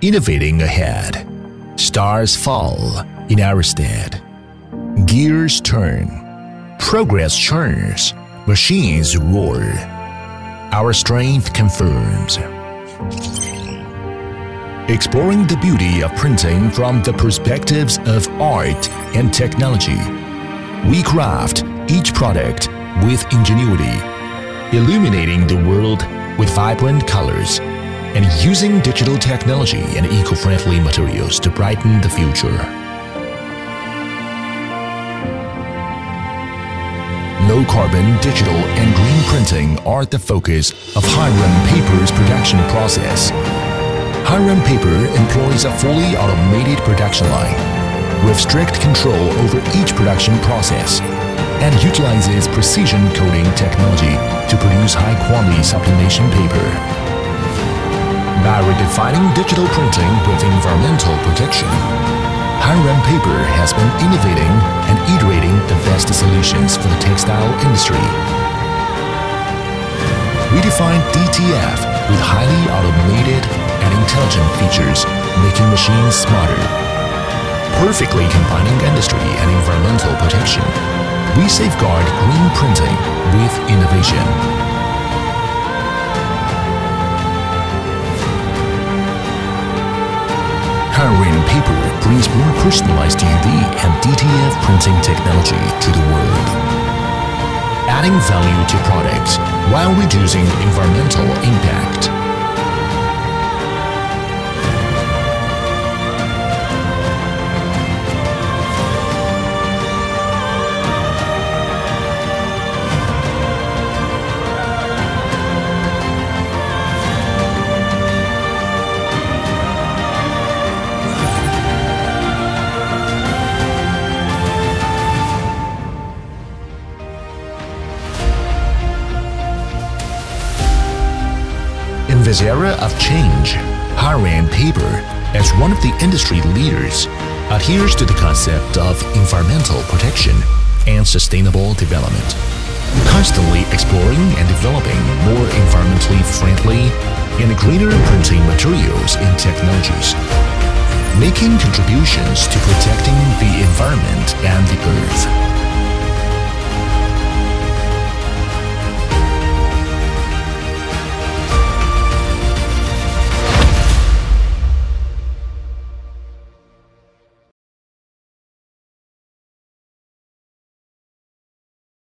innovating ahead. Stars fall in our stead. Gears turn. Progress churns. Machines roar. Our strength confirms. Exploring the beauty of printing from the perspectives of art and technology, we craft each product with ingenuity, illuminating the world with vibrant colors and using digital technology and eco-friendly materials to brighten the future. Low carbon, digital, and green printing are the focus of Hanrun Paper's production process. Hanrun Paper employs a fully automated production line with strict control over each production process and utilizes precision coating technology to produce high-quality sublimation paper. By redefining digital printing with environmental protection, Hanrun Paper has been innovating and iterating the best solutions for the textile industry. We define DTF with highly automated and intelligent features, making machines smarter. Perfectly combining industry and environmental protection, we safeguard green printing with innovation. Brings more personalized UV and DTF printing technology to the world, adding value to products while reducing environmental In this era of change, Hanrun Paper, as one of the industry leaders, adheres to the concept of environmental protection and sustainable development, constantly exploring and developing more environmentally friendly and greener printing materials and technologies, making contributions to protecting the environment and the earth.